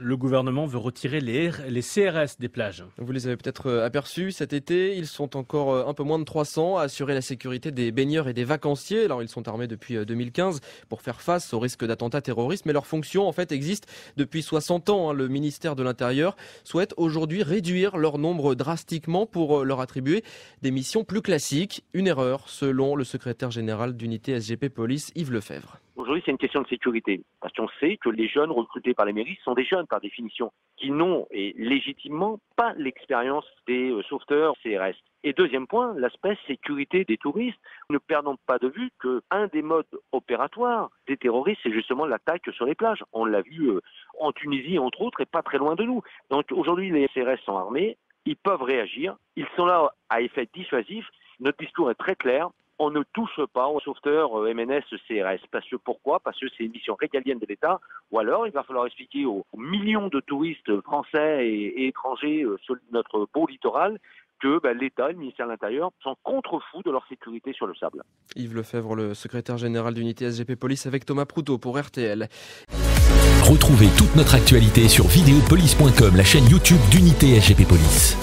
Le gouvernement veut retirer les, CRS des plages. Vous les avez peut-être euh, aperçus cet été. Ils sont encore euh, un peu moins de 300 à assurer la sécurité des baigneurs et des vacanciers. Alors, ils sont armés depuis 2015 euh, pour faire face au risque d'attentats terroristes. Mais leur fonction, en fait, existe depuis 60 ans. Hein. Le ministère de l'Intérieur souhaite aujourd'hui réduire leur nombre drastiquement pour leur attribuer des missions plus classiques. Une erreur, selon le secrétaire général d'unité SGP Police, Yves Lefebvre. Aujourd'hui, c'est une question de sécurité. Parce qu'on sait que les jeunes recrutés par les mairies sont des jeunes par définition, qui n'ont, et légitimement, pas l'expérience des euh, sauveteurs CRS. Et deuxième point, l'aspect sécurité des touristes. Ne perdons pas de vue qu'un des modes opératoires des terroristes, c'est justement l'attaque sur les plages. On l'a vu euh, en Tunisie, entre autres, et pas très loin de nous. Donc aujourd'hui, les CRS sont armés, ils peuvent réagir, ils sont là à effet dissuasif. Notre discours est très clair on ne touche pas aux sauveteurs MNS CRS. Parce que pourquoi? Parce que c'est une mission régalienne de l'État. Ou alors, il va falloir expliquer aux millions de touristes français et, étrangers euh, sur notre beau littoral que ben, l'État et le ministère de l'Intérieur sont contre-fous de leur sécurité sur le sable. Yves Lefebvre, le secrétaire général d'unité SGP Police, avec Thomas Proutot pour RTL. Retrouvez toute notre actualité sur vidéopolice.com, la chaîne YouTube d'unité SGP Police.